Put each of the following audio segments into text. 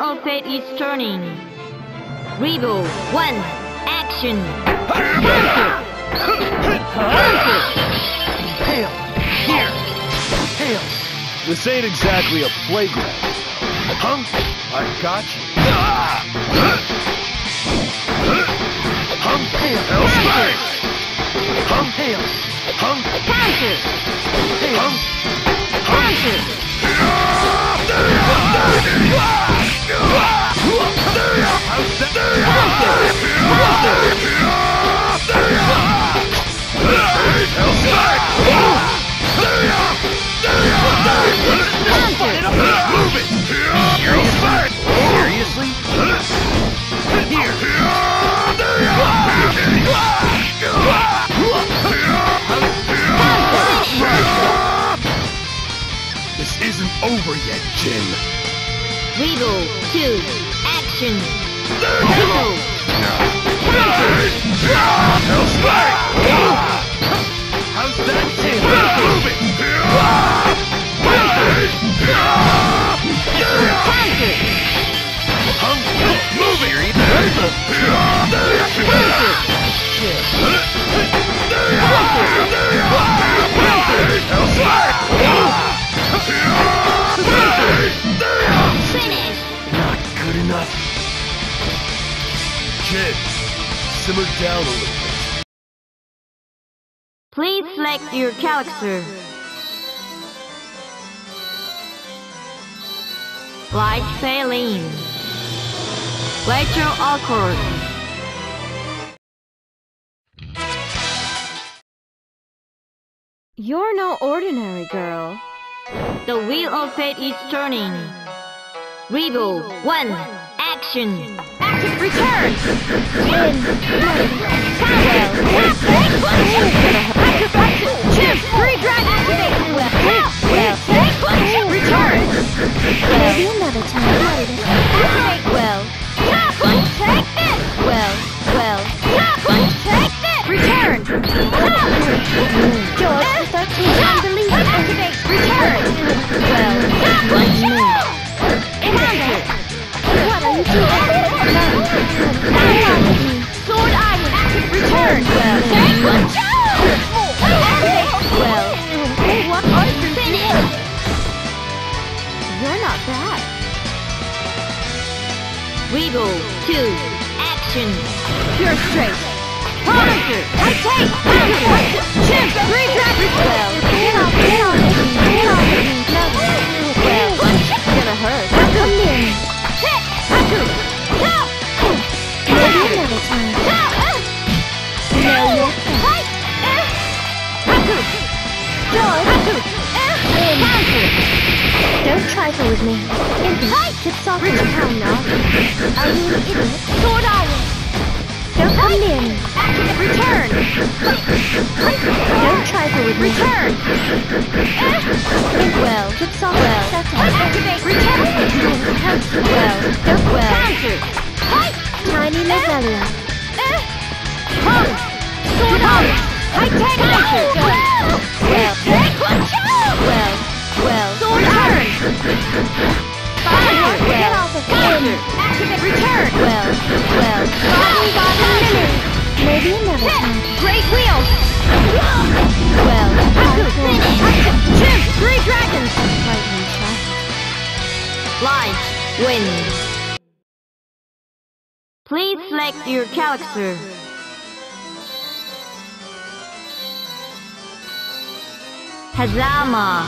of fate is turning. Rebel, one, action. Hail! Here! Hail! This ain't exactly a playground. Huh? I got you. Hum! Hail! Hum! Hail! Hum! Counter, Hum! counter. Action. How's that? Move it! Move it! Please select your character. Litchi Faye-Ling. Rachel Alucard. You're no ordinary girl. The wheel of fate is turning. Rebel, one, action. Return. In. Cowbell. Active action. Chip. Three drag. Activate. Well. Return. Maybe another time. Return. Well. What are you Finish. You're not bad. Two. Action. Pure straight. Counter. I take. Three don't trifle with me. Infant, tips off in the town now. Are you an idiot? Sword Iron. Don't come in. Active return. Don't trifle with me. Return. Eh! Well. Tips off Well. Shut up. Activate. Return. Well. Well. Counter. Fight. Tiny eh! Levelia. Eh! Hung. Sword Iron. High tech. Great wheel. Well. Finish. Chip. Three dragons. Light. Win. Please select your character. Hazama.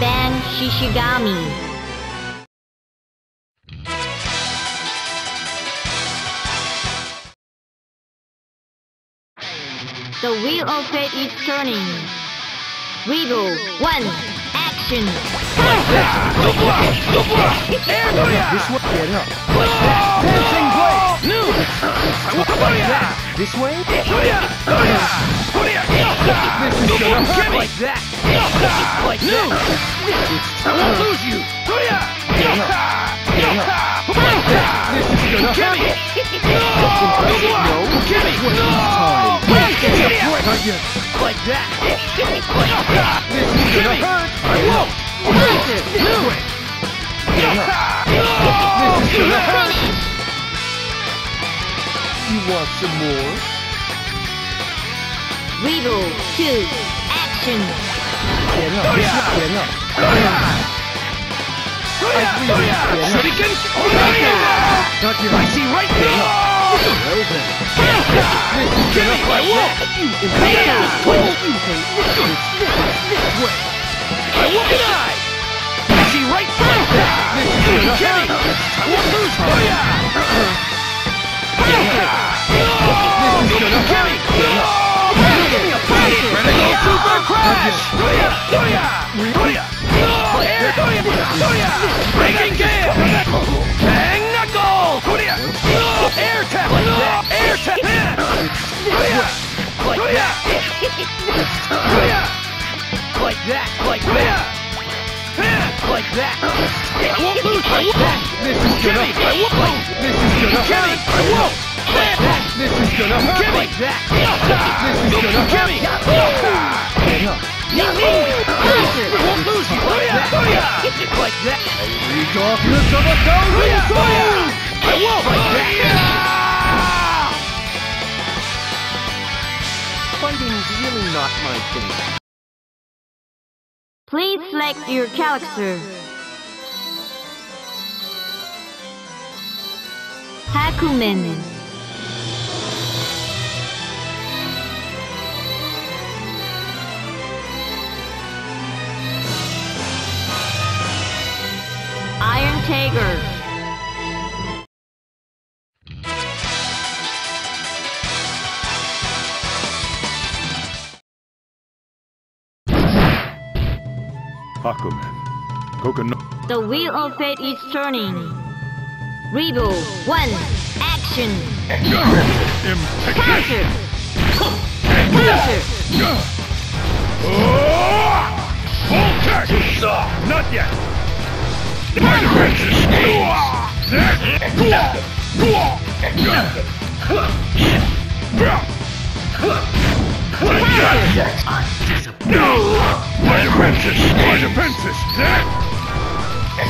Bang Shishigami. The wheel of fate is turning. Rebel, one, action. This way. Get up. Dancing blade. No. Like. This way. This is gonna hurt. Like that. Like that. I won't lose you. Get up. Get up. Like that. This is gonna hurt. Impressive. No. What is time? Not yet. Like that. This is gonna hurt. I won't. This way. Get up. This is gonna hurt. You want some more? Rebel, two, action. Get up. Get up. Shuriken! Not your I see right there! This is gonna I won't! See right hurt! I won't lose! This is gonna hurt! Give me a fight! Critical Super! This is gonna... I won't! This is gonna hurt! I won't! This is gonna hurt! Like that! This is gonna hurt! Get up! I won't lose you! Like that! Like that! The darkness of a thousand souls! I won't! Like that! Fighting's really not my thing. Please select your character. Hakumen. Iron Tager. Hakumen. Kokonoe. The wheel of fate is turning. Rebel, one, action. Counter. Counter. Full Not yet! My defenses!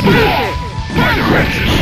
My! My defenses!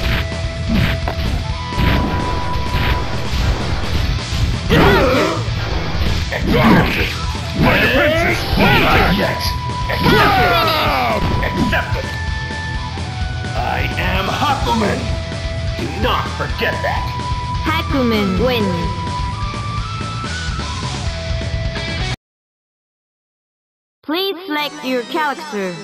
My defenses! Not yet! Accepted! I am Hakumen! Do not forget that! Hakumen win. Please select your character.